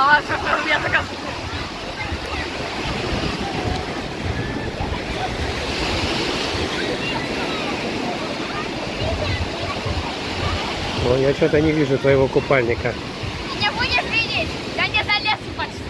А, я такая... Ну, я что-то не вижу твоего купальника. Ты не будешь видеть? Я не залез почти.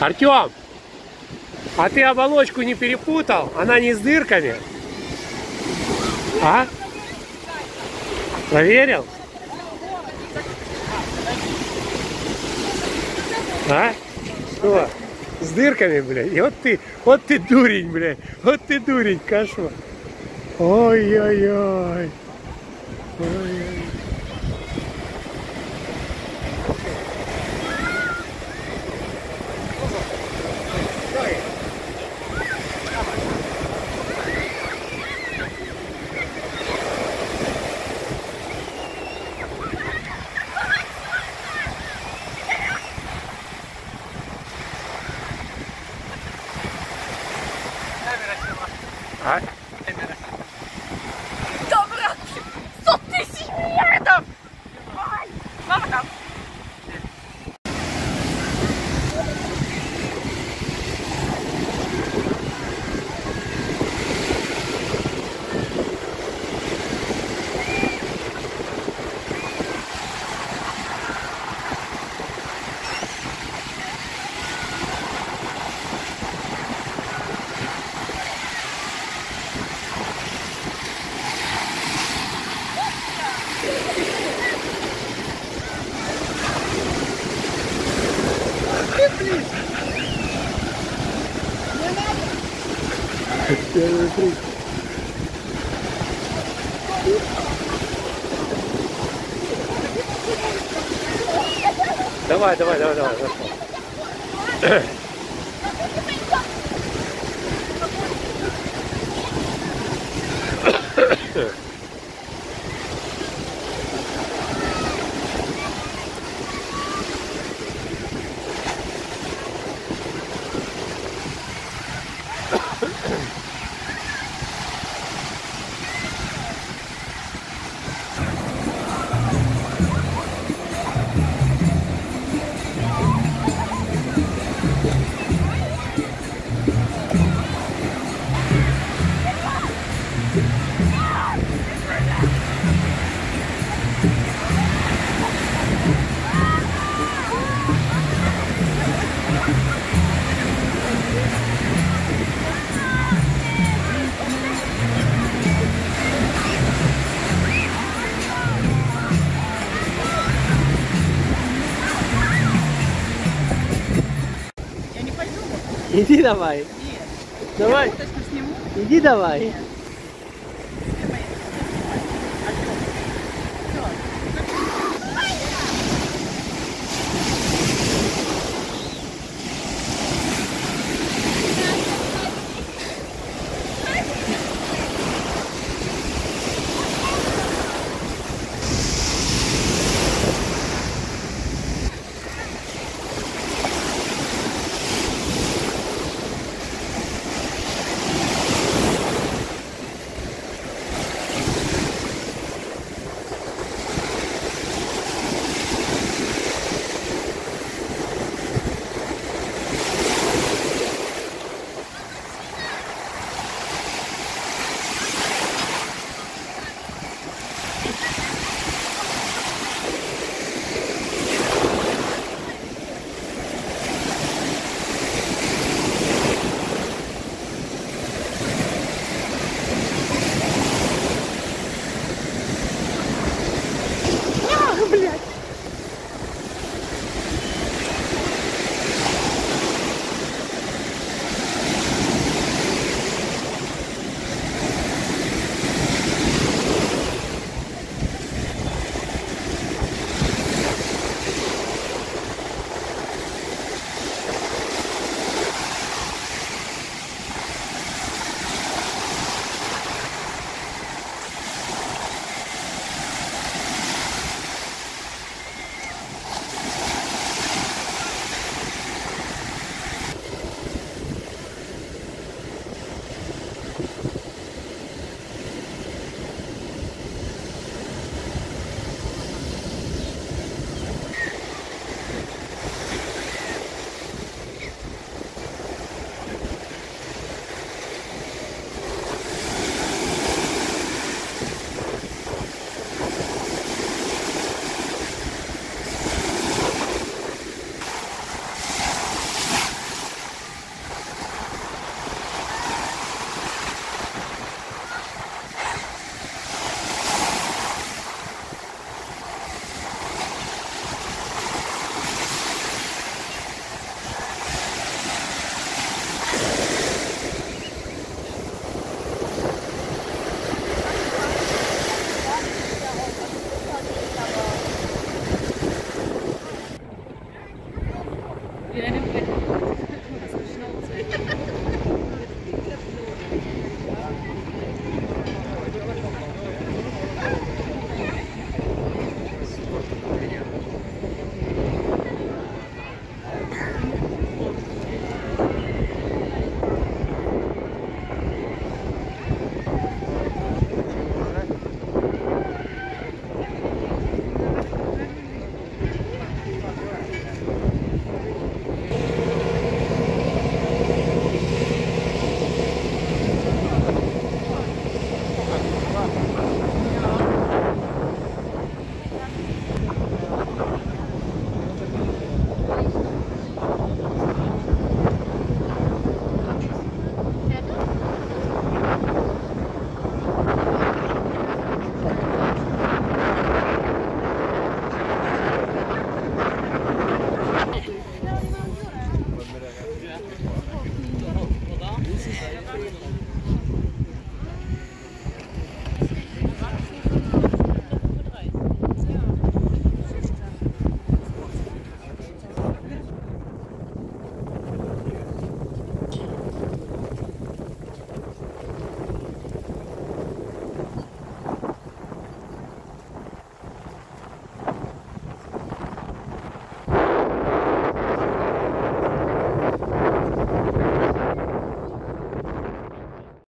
Артем, а ты оболочку не перепутал? Она не с дырками? А? Проверил? А? Что? С дырками, блядь? И вот ты, вот ты дурень, блядь. Вот ты дурень, кошмар. Ой-ой-ой. Ой-ой. А? Первый круг. Давай, давай, давай, давай. зашел. Иди давай. Давай. Иди давай.